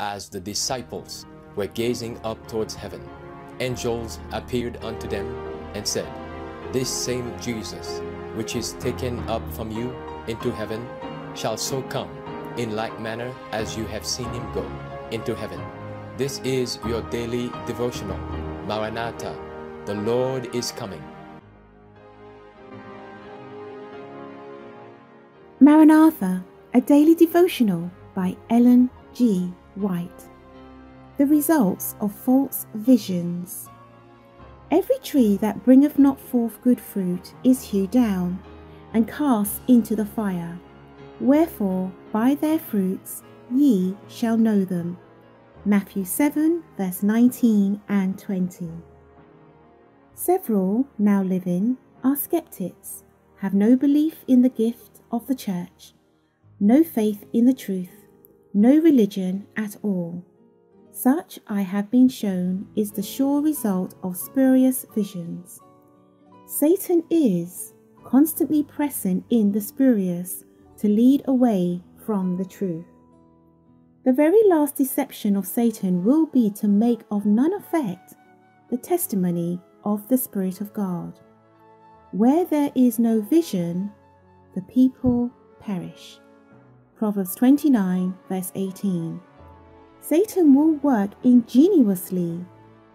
as the disciples were gazing up towards heaven, angels appeared unto them and said, This same Jesus, which is taken up from you into heaven, shall so come in like manner as you have seen him go into heaven. This is your daily devotional. Maranatha, the Lord is coming. Maranatha, a daily devotional by Ellen G. White. The results of false visions. Every tree that bringeth not forth good fruit is hewed down and cast into the fire. Wherefore, by their fruits ye shall know them. Matthew 7, verse 19 and 20. Several, now living, are skeptics, have no belief in the gift of the church, no faith in the truth, no religion at all. Such, I have been shown, is the sure result of spurious visions. Satan is constantly pressing in the spurious to lead away from the truth. The very last deception of Satan will be to make of none effect the testimony of the Spirit of God. Where there is no vision, the people perish. Proverbs 29, verse 18. Satan will work ingeniously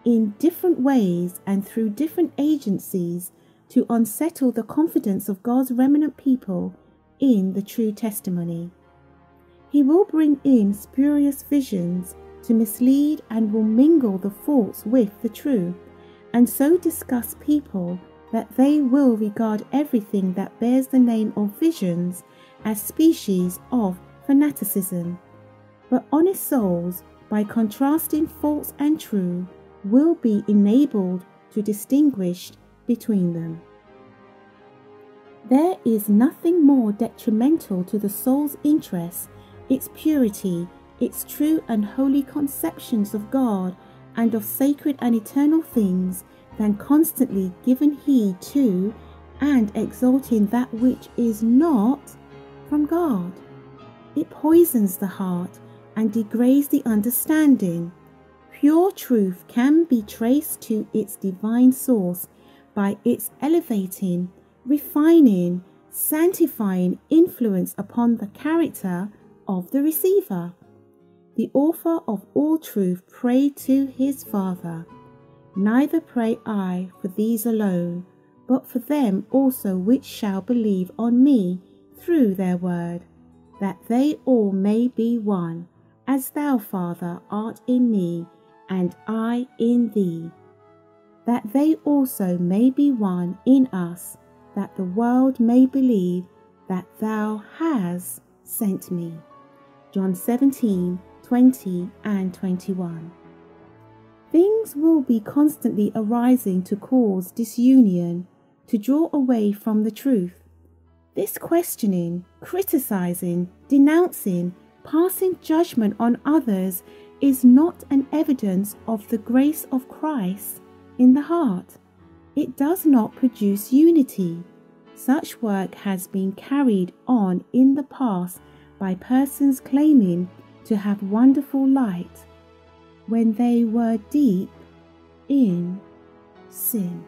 in different ways and through different agencies to unsettle the confidence of God's remnant people in the true testimony. He will bring in spurious visions to mislead and will mingle the false with the true, and so disgust people that they will regard everything that bears the name of visions as species of fanaticism. But honest souls, by contrasting false and true, will be enabled to distinguish between them. There is nothing more detrimental to the soul's interest, its purity, its true and holy conceptions of God and of sacred and eternal things than constantly giving heed to and exalting that which is not from God. It poisons the heart and degrades the understanding. Pure truth can be traced to its divine source by its elevating refining, sanctifying influence upon the character of the receiver. The author of all truth prayed to his Father, Neither pray I for these alone, but for them also which shall believe on me through their word, that they all may be one, as thou, Father, art in me, and I in thee, that they also may be one in us that the world may believe that thou hast sent me. John 17 20 and 21. Things will be constantly arising to cause disunion, to draw away from the truth. This questioning, criticizing, denouncing, passing judgment on others is not an evidence of the grace of Christ in the heart it does not produce unity. Such work has been carried on in the past by persons claiming to have wonderful light when they were deep in sin.